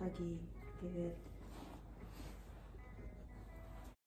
aquí que ver